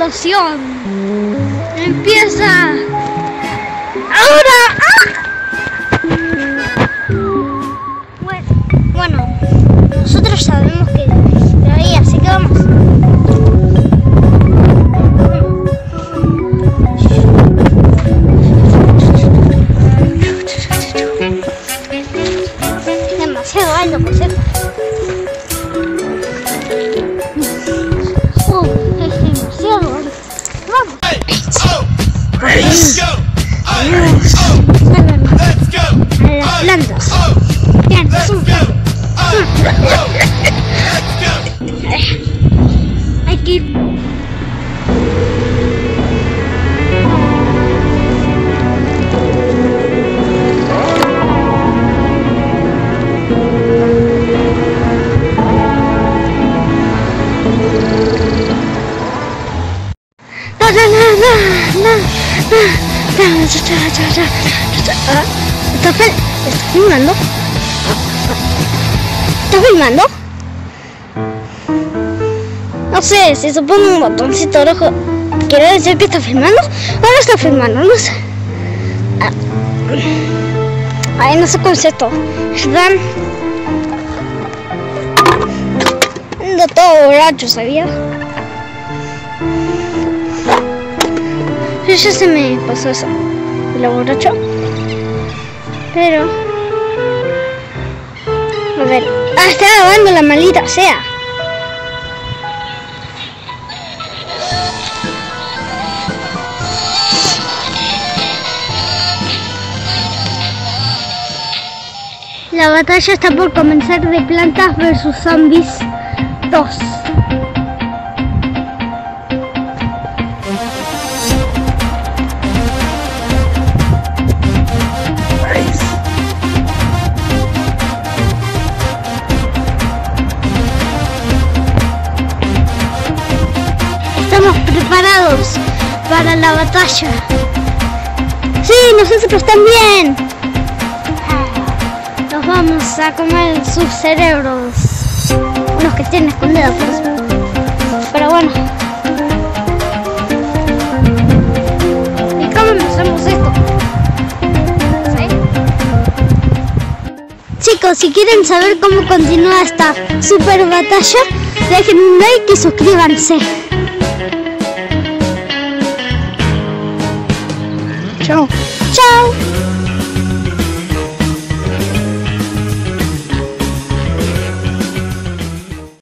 explosión. Empieza. Ahora. ¡Ah! Bueno, bueno, nosotros sabemos que Vamos. Let's go! Sálvame Let's go! a las plantas. Bien, Let's sí. go! Let's go! Hay que ir. No, no, no, no, no, ¿Está fil- ¿Está filmando? ¿Está filmando? No sé, si se pone un botoncito rojo, ¿quiere decir que está filmando? O no está filmando, no sé. Ah. Ay, no sé esto. ¿Verdad? Ando todo borracho, ¿sabía? Sí, ya se me pasó eso. Lo borracho. Pero... A ver. Ah, está grabando la maldita sea. La batalla está por comenzar de plantas versus zombies 2. Para la batalla. Sí, nosotros también. Nos vamos a comer sus cerebros. Unos que tienen escondidos. Pero bueno. ¿Y cómo hacemos esto? Chicos, si quieren saber cómo continúa esta super batalla, dejen un like y suscríbanse. 招